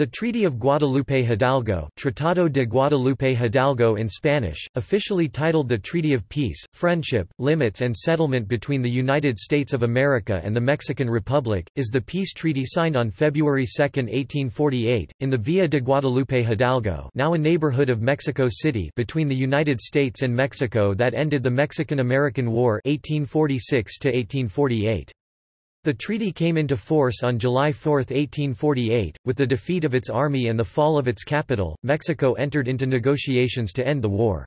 The Treaty of Guadalupe Hidalgo Tratado de Guadalupe Hidalgo in Spanish, officially titled the Treaty of Peace, Friendship, Limits and Settlement between the United States of America and the Mexican Republic, is the peace treaty signed on February 2, 1848, in the Villa de Guadalupe Hidalgo now a neighborhood of Mexico City between the United States and Mexico that ended the Mexican-American War 1846 -1848. The treaty came into force on July 4, 1848. With the defeat of its army and the fall of its capital, Mexico entered into negotiations to end the war.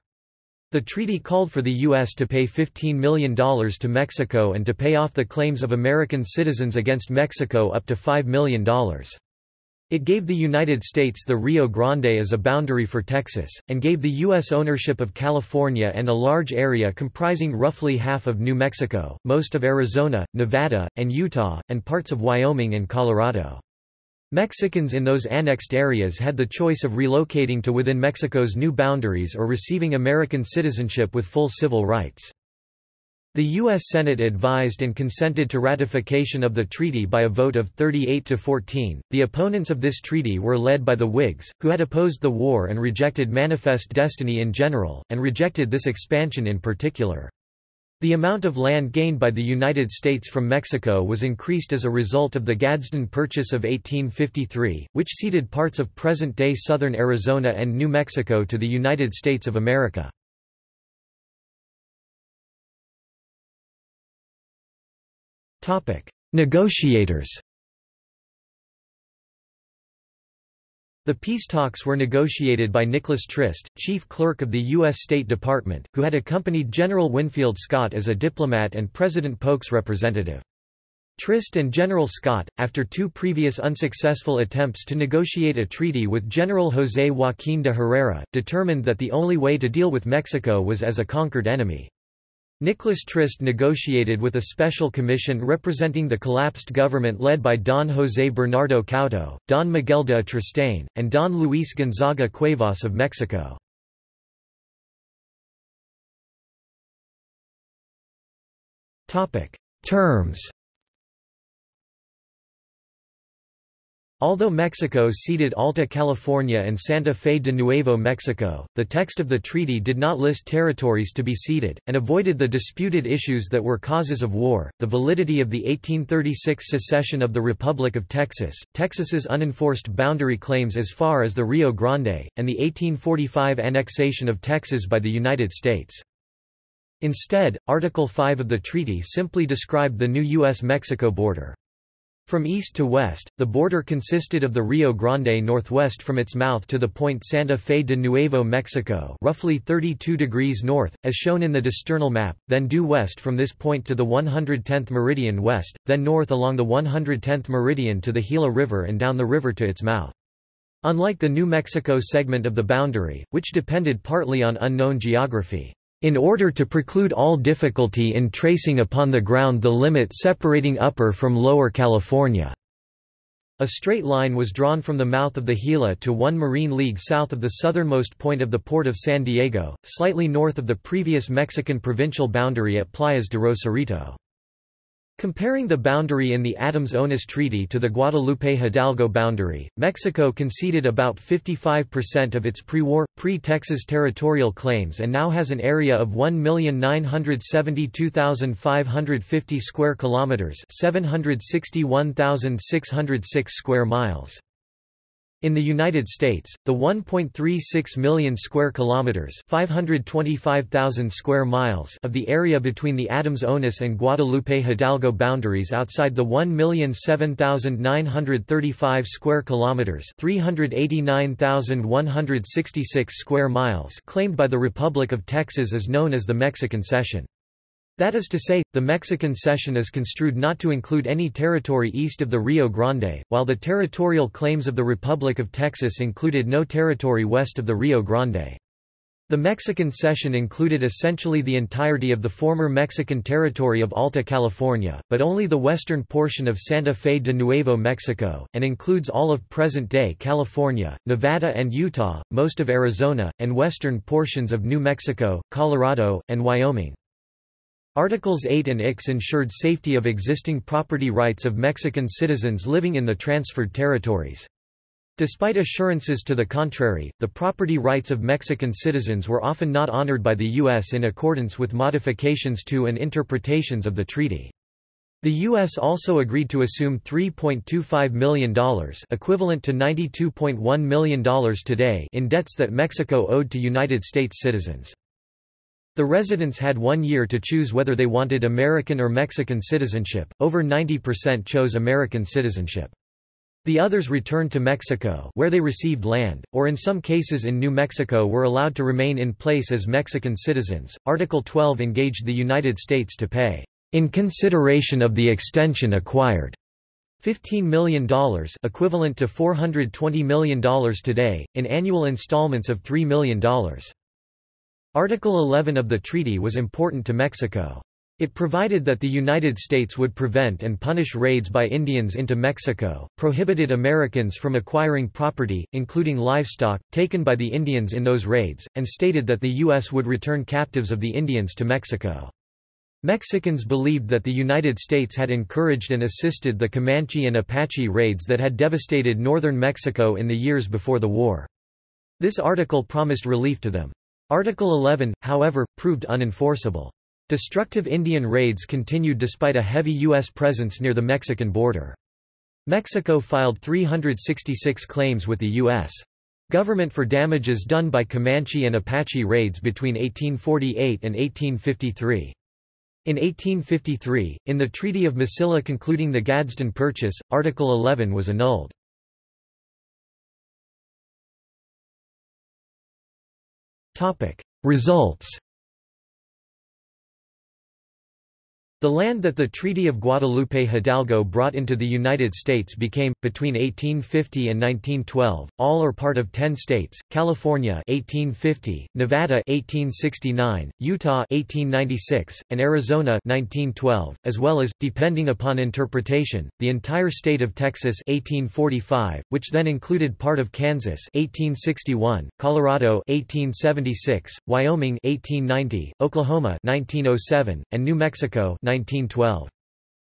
The treaty called for the U.S. to pay $15 million to Mexico and to pay off the claims of American citizens against Mexico up to $5 million. It gave the United States the Rio Grande as a boundary for Texas, and gave the U.S. ownership of California and a large area comprising roughly half of New Mexico, most of Arizona, Nevada, and Utah, and parts of Wyoming and Colorado. Mexicans in those annexed areas had the choice of relocating to within Mexico's new boundaries or receiving American citizenship with full civil rights. The U.S. Senate advised and consented to ratification of the treaty by a vote of 38 to 14. The opponents of this treaty were led by the Whigs, who had opposed the war and rejected Manifest Destiny in general, and rejected this expansion in particular. The amount of land gained by the United States from Mexico was increased as a result of the Gadsden Purchase of 1853, which ceded parts of present-day southern Arizona and New Mexico to the United States of America. Negotiators The peace talks were negotiated by Nicholas Trist, chief clerk of the U.S. State Department, who had accompanied General Winfield Scott as a diplomat and President Polk's representative. Trist and General Scott, after two previous unsuccessful attempts to negotiate a treaty with General José Joaquín de Herrera, determined that the only way to deal with Mexico was as a conquered enemy. Nicholas Trist negotiated with a special commission representing the collapsed government led by Don José Bernardo Couto, Don Miguel de Atristain, and Don Luis Gonzaga Cuevas of Mexico. Terms Although Mexico ceded Alta California and Santa Fe de Nuevo Mexico, the text of the treaty did not list territories to be ceded, and avoided the disputed issues that were causes of war, the validity of the 1836 secession of the Republic of Texas, Texas's unenforced boundary claims as far as the Rio Grande, and the 1845 annexation of Texas by the United States. Instead, Article 5 of the treaty simply described the new U.S.-Mexico border. From east to west, the border consisted of the Rio Grande northwest from its mouth to the point Santa Fe de Nuevo Mexico roughly 32 degrees north, as shown in the Disturnell map, then due west from this point to the 110th meridian west, then north along the 110th meridian to the Gila River and down the river to its mouth. Unlike the New Mexico segment of the boundary, which depended partly on unknown geography, in order to preclude all difficulty in tracing upon the ground the limit separating Upper from Lower California. A straight line was drawn from the mouth of the Gila to one marine league south of the southernmost point of the port of San Diego, slightly north of the previous Mexican provincial boundary at Playas de Rosarito. Comparing the boundary in the Adams-Onis Treaty to the Guadalupe-Hidalgo boundary, Mexico conceded about 55% of its pre-war, pre-Texas territorial claims and now has an area of 1,972,550 square kilometers, 761,606 square miles. In the United States, the 1.36 million square kilometers, 525,000 square miles of the area between the Adams-Onis and Guadalupe-Hidalgo boundaries outside the 1,007,935 square kilometers, 389,166 square miles claimed by the Republic of Texas is known as the Mexican Cession. That is to say, the Mexican cession is construed not to include any territory east of the Rio Grande, while the territorial claims of the Republic of Texas included no territory west of the Rio Grande. The Mexican cession included essentially the entirety of the former Mexican territory of Alta California, but only the western portion of Santa Fe de Nuevo Mexico, and includes all of present-day California, Nevada and Utah, most of Arizona, and western portions of New Mexico, Colorado, and Wyoming. Articles 8 and IX ensured safety of existing property rights of Mexican citizens living in the transferred territories. Despite assurances to the contrary, the property rights of Mexican citizens were often not honored by the U.S. in accordance with modifications to and interpretations of the treaty. The U.S. also agreed to assume $3.25 million equivalent to $92.1 million today in debts that Mexico owed to United States citizens. The residents had one year to choose whether they wanted American or Mexican citizenship, over 90% chose American citizenship. The others returned to Mexico where they received land, or in some cases in New Mexico were allowed to remain in place as Mexican citizens. Article 12 engaged the United States to pay, in consideration of the extension acquired, $15 million equivalent to $420 million today, in annual installments of $3 million. Article 11 of the treaty was important to Mexico. It provided that the United States would prevent and punish raids by Indians into Mexico, prohibited Americans from acquiring property, including livestock, taken by the Indians in those raids, and stated that the U.S. would return captives of the Indians to Mexico. Mexicans believed that the United States had encouraged and assisted the Comanche and Apache raids that had devastated northern Mexico in the years before the war. This article promised relief to them. Article 11, however, proved unenforceable. Destructive Indian raids continued despite a heavy U.S. presence near the Mexican border. Mexico filed 366 claims with the U.S. government for damages done by Comanche and Apache raids between 1848 and 1853. In 1853, in the Treaty of Mesilla concluding the Gadsden Purchase, Article 11 was annulled. Results The land that the Treaty of Guadalupe Hidalgo brought into the United States became, between 1850 and 1912, all or part of ten states, California 1850, Nevada 1869, Utah 1896, and Arizona 1912, as well as, depending upon interpretation, the entire state of Texas 1845, which then included part of Kansas 1861, Colorado 1876, Wyoming 1890, Oklahoma 1907, and New Mexico 1912.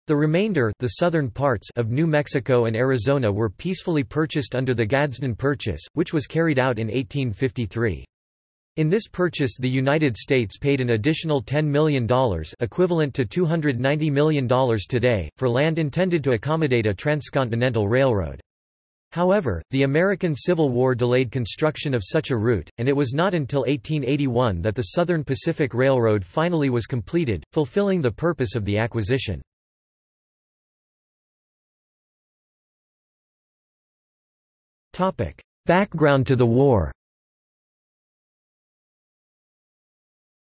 The remainder the southern parts of New Mexico and Arizona were peacefully purchased under the Gadsden Purchase, which was carried out in 1853. In this purchase the United States paid an additional $10 million equivalent to $290 million today, for land intended to accommodate a transcontinental railroad. However, the American Civil War delayed construction of such a route, and it was not until 1881 that the Southern Pacific Railroad finally was completed, fulfilling the purpose of the acquisition. Background to the war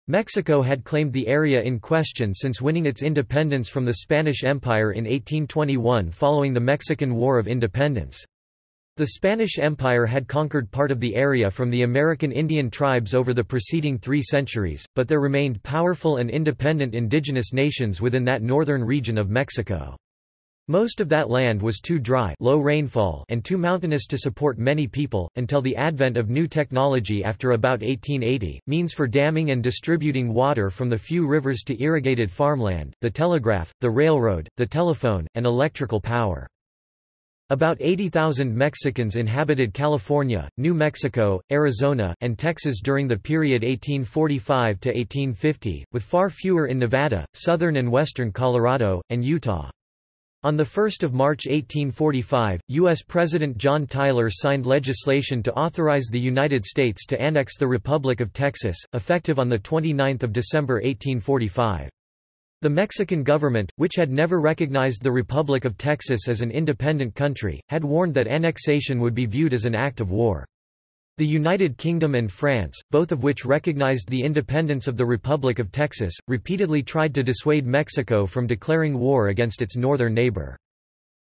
Mexico had claimed the area in question since winning its independence from the Spanish Empire in 1821 following the Mexican War of Independence. The Spanish Empire had conquered part of the area from the American Indian tribes over the preceding three centuries, but there remained powerful and independent indigenous nations within that northern region of Mexico. Most of that land was too dry low rainfall and too mountainous to support many people, until the advent of new technology after about 1880, means for damming and distributing water from the few rivers to irrigated farmland, the telegraph, the railroad, the telephone, and electrical power. About 80,000 Mexicans inhabited California, New Mexico, Arizona, and Texas during the period 1845 to 1850, with far fewer in Nevada, southern and western Colorado, and Utah. On 1 March 1845, U.S. President John Tyler signed legislation to authorize the United States to annex the Republic of Texas, effective on 29 December 1845. The Mexican government, which had never recognized the Republic of Texas as an independent country, had warned that annexation would be viewed as an act of war. The United Kingdom and France, both of which recognized the independence of the Republic of Texas, repeatedly tried to dissuade Mexico from declaring war against its northern neighbor.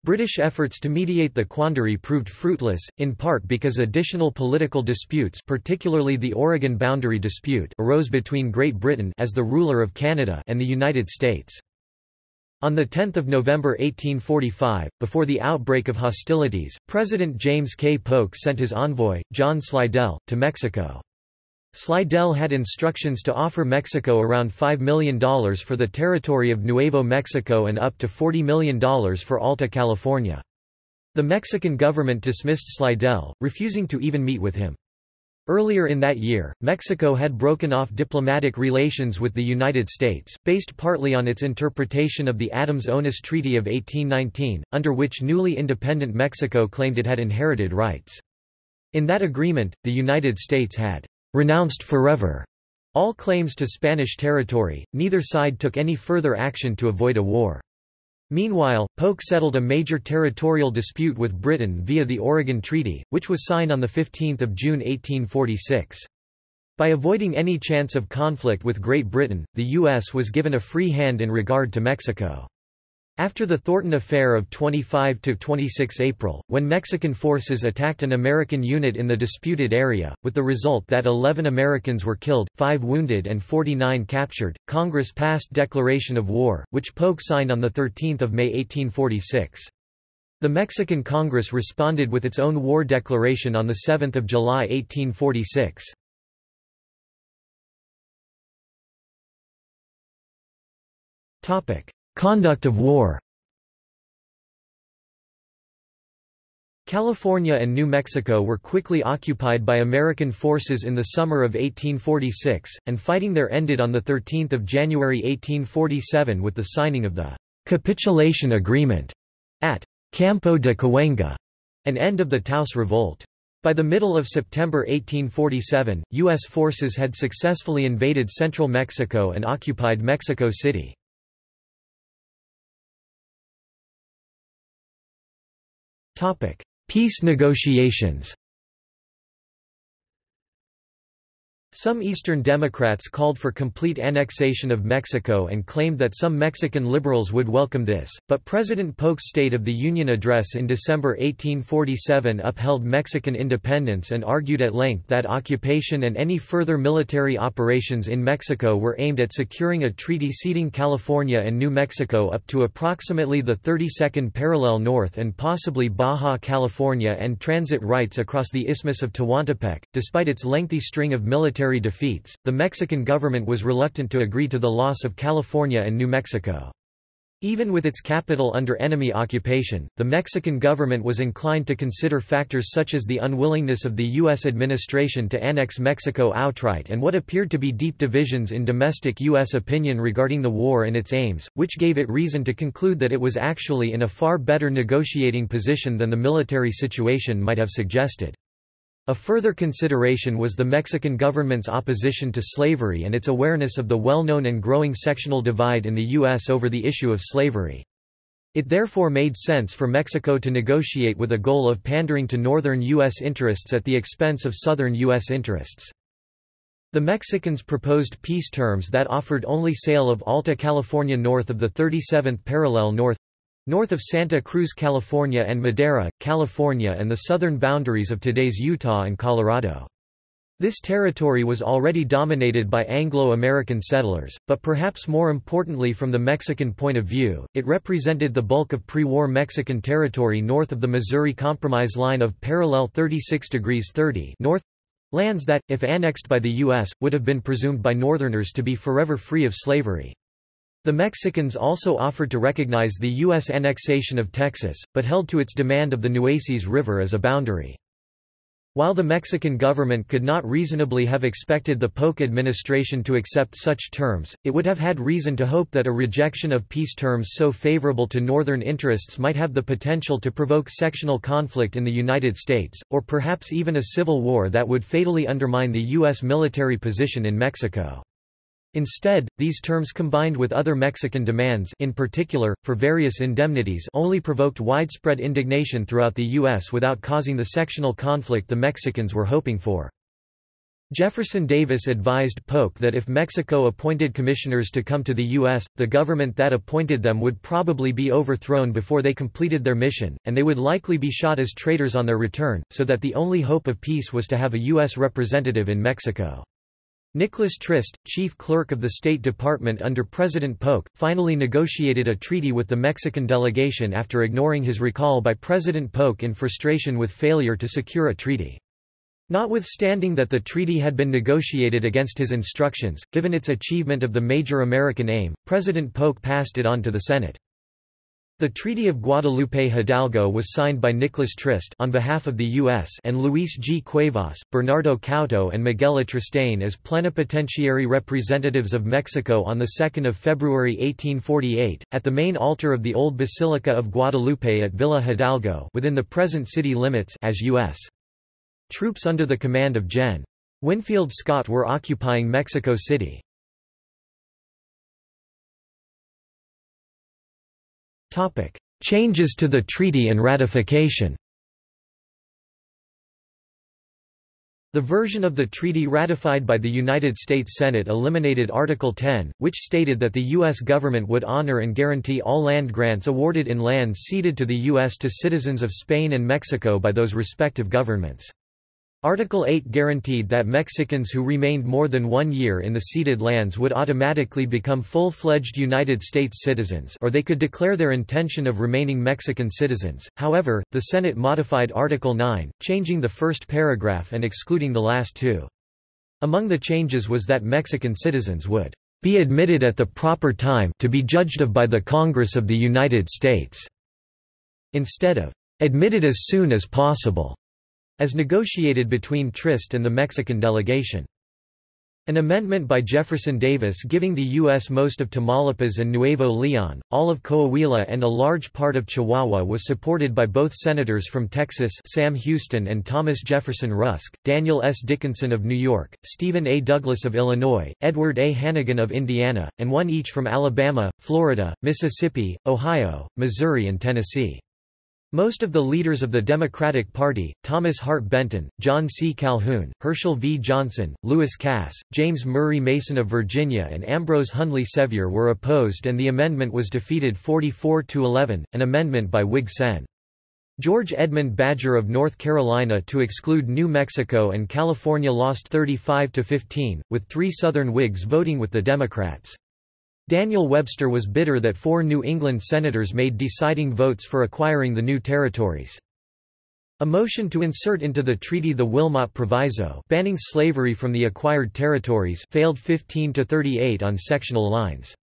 British efforts to mediate the quandary proved fruitless, in part because additional political disputes particularly the Oregon boundary dispute arose between Great Britain as the ruler of Canada and the United States. On 10 November 1845, before the outbreak of hostilities, President James K. Polk sent his envoy, John Slidell, to Mexico. Slidell had instructions to offer Mexico around $5 million for the territory of Nuevo Mexico and up to $40 million for Alta California. The Mexican government dismissed Slidell, refusing to even meet with him. Earlier in that year, Mexico had broken off diplomatic relations with the United States, based partly on its interpretation of the Adams-Onis Treaty of 1819, under which newly independent Mexico claimed it had inherited rights. In that agreement, the United States had renounced forever all claims to Spanish territory, neither side took any further action to avoid a war. Meanwhile, Polk settled a major territorial dispute with Britain via the Oregon Treaty, which was signed on 15 June 1846. By avoiding any chance of conflict with Great Britain, the U.S. was given a free hand in regard to Mexico. After the Thornton Affair of 25–26 April, when Mexican forces attacked an American unit in the disputed area, with the result that 11 Americans were killed, 5 wounded and 49 captured, Congress passed Declaration of War, which Polk signed on 13 May 1846. The Mexican Congress responded with its own war declaration on 7 July 1846. Topic. Conduct of war California and New Mexico were quickly occupied by American forces in the summer of 1846, and fighting there ended on 13 January 1847 with the signing of the «capitulation agreement» at Campo de Cahuenga, an end of the Taos Revolt. By the middle of September 1847, U.S. forces had successfully invaded central Mexico and occupied Mexico City. Peace negotiations Some Eastern Democrats called for complete annexation of Mexico and claimed that some Mexican liberals would welcome this, but President Polk's State of the Union address in December 1847 upheld Mexican independence and argued at length that occupation and any further military operations in Mexico were aimed at securing a treaty ceding California and New Mexico up to approximately the 32nd parallel north and possibly Baja California and transit rights across the Isthmus of Tehuantepec, despite its lengthy string of military military defeats, the Mexican government was reluctant to agree to the loss of California and New Mexico. Even with its capital under enemy occupation, the Mexican government was inclined to consider factors such as the unwillingness of the U.S. administration to annex Mexico outright and what appeared to be deep divisions in domestic U.S. opinion regarding the war and its aims, which gave it reason to conclude that it was actually in a far better negotiating position than the military situation might have suggested. A further consideration was the Mexican government's opposition to slavery and its awareness of the well-known and growing sectional divide in the U.S. over the issue of slavery. It therefore made sense for Mexico to negotiate with a goal of pandering to northern U.S. interests at the expense of southern U.S. interests. The Mexicans proposed peace terms that offered only sale of Alta California north of the 37th parallel north North of Santa Cruz, California and Madera, California and the southern boundaries of today's Utah and Colorado. This territory was already dominated by Anglo-American settlers, but perhaps more importantly from the Mexican point of view, it represented the bulk of pre-war Mexican territory north of the Missouri Compromise line of parallel 36 degrees 30 north lands that, if annexed by the U.S., would have been presumed by Northerners to be forever free of slavery. The Mexicans also offered to recognize the U.S. annexation of Texas, but held to its demand of the Nueces River as a boundary. While the Mexican government could not reasonably have expected the Polk administration to accept such terms, it would have had reason to hope that a rejection of peace terms so favorable to Northern interests might have the potential to provoke sectional conflict in the United States, or perhaps even a civil war that would fatally undermine the U.S. military position in Mexico. Instead, these terms combined with other Mexican demands in particular, for various indemnities only provoked widespread indignation throughout the U.S. without causing the sectional conflict the Mexicans were hoping for. Jefferson Davis advised Polk that if Mexico appointed commissioners to come to the U.S., the government that appointed them would probably be overthrown before they completed their mission, and they would likely be shot as traitors on their return, so that the only hope of peace was to have a U.S. representative in Mexico. Nicholas Trist, chief clerk of the State Department under President Polk, finally negotiated a treaty with the Mexican delegation after ignoring his recall by President Polk in frustration with failure to secure a treaty. Notwithstanding that the treaty had been negotiated against his instructions, given its achievement of the major American aim, President Polk passed it on to the Senate. The Treaty of Guadalupe Hidalgo was signed by Nicholas Trist on behalf of the U.S. and Luis G. Cuevas, Bernardo Couto and Miguel Atristán as plenipotentiary representatives of Mexico on 2 February 1848, at the main altar of the old Basilica of Guadalupe at Villa Hidalgo within the present city limits as U.S. Troops under the command of Gen. Winfield Scott were occupying Mexico City. Topic: Changes to the treaty and ratification. The version of the treaty ratified by the United States Senate eliminated Article 10, which stated that the U.S. government would honor and guarantee all land grants awarded in lands ceded to the U.S. to citizens of Spain and Mexico by those respective governments. Article 8 guaranteed that Mexicans who remained more than one year in the ceded lands would automatically become full-fledged United States citizens or they could declare their intention of remaining Mexican citizens. However, the Senate modified Article 9, changing the first paragraph and excluding the last two. Among the changes was that Mexican citizens would be admitted at the proper time to be judged of by the Congress of the United States, instead of admitted as soon as possible as negotiated between Trist and the Mexican delegation. An amendment by Jefferson Davis giving the U.S. most of Tamaulipas and Nuevo Leon, all of Coahuila and a large part of Chihuahua was supported by both senators from Texas Sam Houston and Thomas Jefferson Rusk, Daniel S. Dickinson of New York, Stephen A. Douglas of Illinois, Edward A. Hannegan of Indiana, and one each from Alabama, Florida, Mississippi, Ohio, Missouri and Tennessee. Most of the leaders of the Democratic Party, Thomas Hart Benton, John C. Calhoun, Herschel V. Johnson, Lewis Cass, James Murray Mason of Virginia and Ambrose Hundley Sevier were opposed and the amendment was defeated 44–11, an amendment by Whig Sen. George Edmund Badger of North Carolina to exclude New Mexico and California lost 35–15, with three Southern Whigs voting with the Democrats. Daniel Webster was bitter that four New England senators made deciding votes for acquiring the new territories. A motion to insert into the treaty the Wilmot Proviso banning slavery from the acquired territories failed 15 to 38 on sectional lines.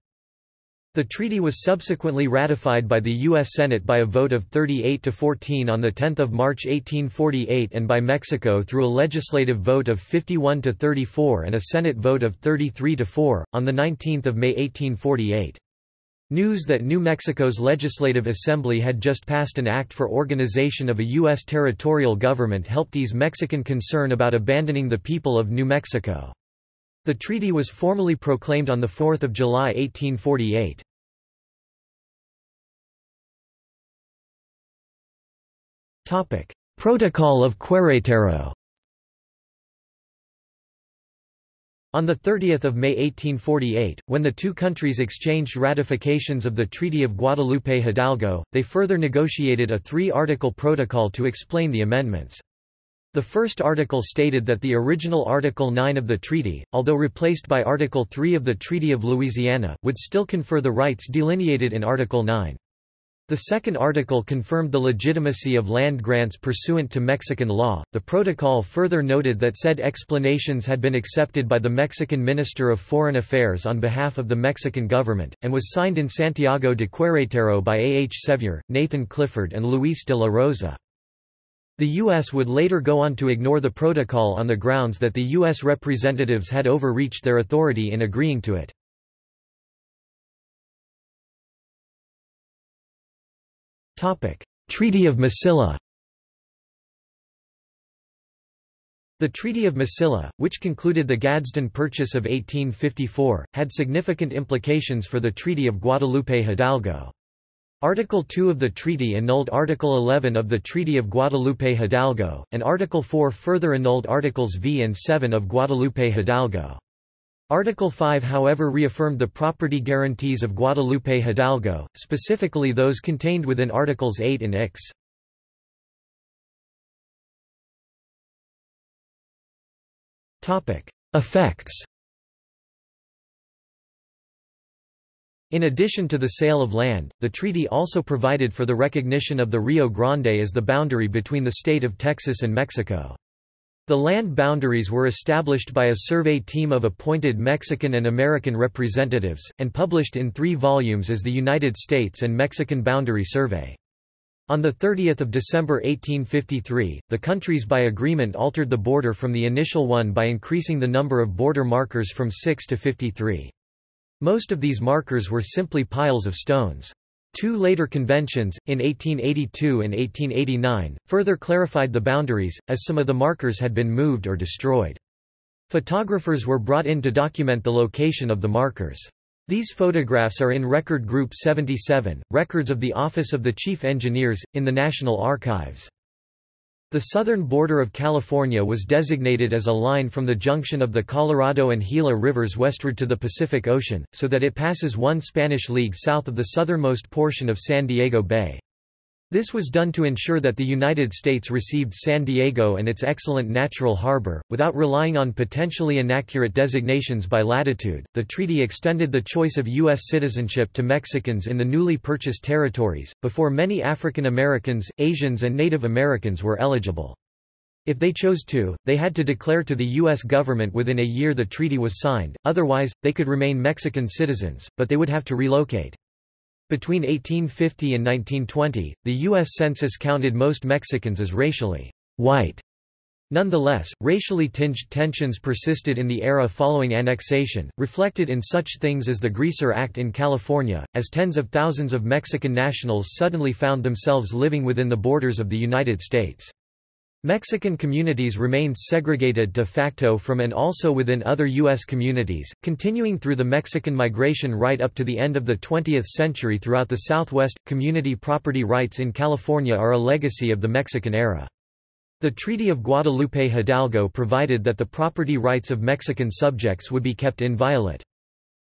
The treaty was subsequently ratified by the U.S. Senate by a vote of 38 to 14 on 10 March 1848 and by Mexico through a legislative vote of 51 to 34 and a Senate vote of 33 to 4, on 19 May 1848. News that New Mexico's Legislative Assembly had just passed an act for organization of a U.S. territorial government helped ease Mexican concern about abandoning the people of New Mexico. The treaty was formally proclaimed on 4 July 1848. Protocol of Querétaro On 30 May 1848, when the two countries exchanged ratifications of the Treaty of Guadalupe Hidalgo, they further negotiated a three-article protocol to explain the amendments. The first article stated that the original Article 9 of the treaty, although replaced by Article 3 of the Treaty of Louisiana, would still confer the rights delineated in Article 9. The second article confirmed the legitimacy of land grants pursuant to Mexican law. The protocol further noted that said explanations had been accepted by the Mexican Minister of Foreign Affairs on behalf of the Mexican government, and was signed in Santiago de Querétaro by A. H. Sevier, Nathan Clifford, and Luis de la Rosa. The U.S. would later go on to ignore the protocol on the grounds that the U.S. representatives had overreached their authority in agreeing to it. Treaty of Mesilla The Treaty of Mesilla, which concluded the Gadsden Purchase of 1854, had significant implications for the Treaty of Guadalupe Hidalgo. Article 2 of the treaty annulled Article 11 of the Treaty of Guadalupe Hidalgo, and Article 4 further annulled Articles V and 7 of Guadalupe Hidalgo. Article 5 however reaffirmed the property guarantees of Guadalupe Hidalgo, specifically those contained within Articles 8 and Ix. Effects In addition to the sale of land, the treaty also provided for the recognition of the Rio Grande as the boundary between the state of Texas and Mexico. The land boundaries were established by a survey team of appointed Mexican and American representatives, and published in three volumes as the United States and Mexican Boundary Survey. On 30 December 1853, the countries by agreement altered the border from the initial one by increasing the number of border markers from 6 to 53. Most of these markers were simply piles of stones. Two later conventions, in 1882 and 1889, further clarified the boundaries, as some of the markers had been moved or destroyed. Photographers were brought in to document the location of the markers. These photographs are in Record Group 77, Records of the Office of the Chief Engineers, in the National Archives. The southern border of California was designated as a line from the junction of the Colorado and Gila rivers westward to the Pacific Ocean, so that it passes one Spanish league south of the southernmost portion of San Diego Bay. This was done to ensure that the United States received San Diego and its excellent natural harbor, without relying on potentially inaccurate designations by latitude. The treaty extended the choice of U.S. citizenship to Mexicans in the newly purchased territories, before many African Americans, Asians, and Native Americans were eligible. If they chose to, they had to declare to the U.S. government within a year the treaty was signed, otherwise, they could remain Mexican citizens, but they would have to relocate. Between 1850 and 1920, the U.S. Census counted most Mexicans as racially white. Nonetheless, racially tinged tensions persisted in the era following annexation, reflected in such things as the Greaser Act in California, as tens of thousands of Mexican nationals suddenly found themselves living within the borders of the United States. Mexican communities remained segregated de facto from and also within other U.S. communities, continuing through the Mexican migration right up to the end of the 20th century throughout the Southwest. Community property rights in California are a legacy of the Mexican era. The Treaty of Guadalupe Hidalgo provided that the property rights of Mexican subjects would be kept inviolate.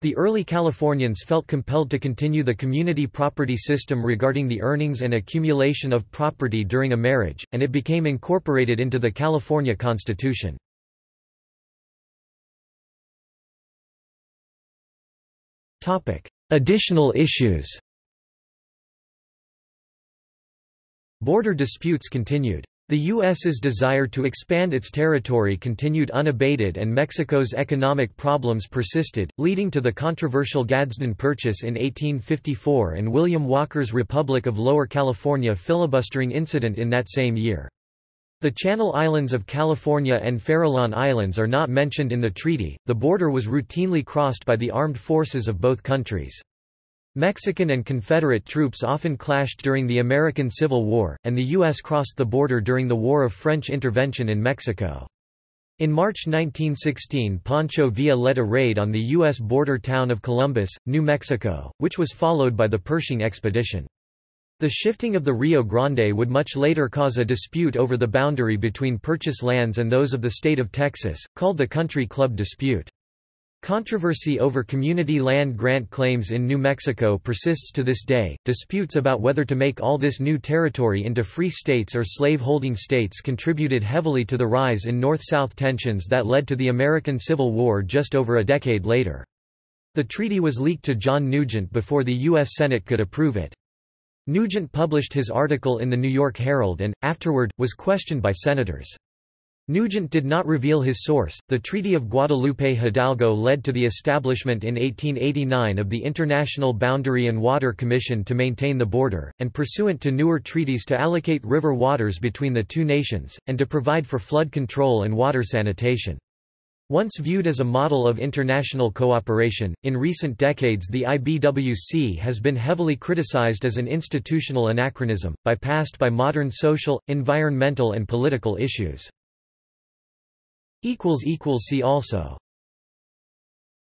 The early Californians felt compelled to continue the community property system regarding the earnings and accumulation of property during a marriage, and it became incorporated into the California Constitution. Additional issues Border disputes continued. The U.S.'s desire to expand its territory continued unabated and Mexico's economic problems persisted, leading to the controversial Gadsden Purchase in 1854 and William Walker's Republic of Lower California filibustering incident in that same year. The Channel Islands of California and Farallon Islands are not mentioned in the treaty. The border was routinely crossed by the armed forces of both countries. Mexican and Confederate troops often clashed during the American Civil War, and the U.S. crossed the border during the War of French Intervention in Mexico. In March 1916 Pancho Villa led a raid on the U.S. border town of Columbus, New Mexico, which was followed by the Pershing Expedition. The shifting of the Rio Grande would much later cause a dispute over the boundary between purchase lands and those of the state of Texas, called the Country Club Dispute. Controversy over community land grant claims in New Mexico persists to this day. Disputes about whether to make all this new territory into free states or slave-holding states contributed heavily to the rise in north-south tensions that led to the American Civil War just over a decade later. The treaty was leaked to John Nugent before the U.S. Senate could approve it. Nugent published his article in the New York Herald and, afterward, was questioned by senators. Nugent did not reveal his source. The Treaty of Guadalupe Hidalgo led to the establishment in 1889 of the International Boundary and Water Commission to maintain the border, and pursuant to newer treaties to allocate river waters between the two nations, and to provide for flood control and water sanitation. Once viewed as a model of international cooperation, in recent decades the IBWC has been heavily criticized as an institutional anachronism, bypassed by modern social, environmental and political issues. See also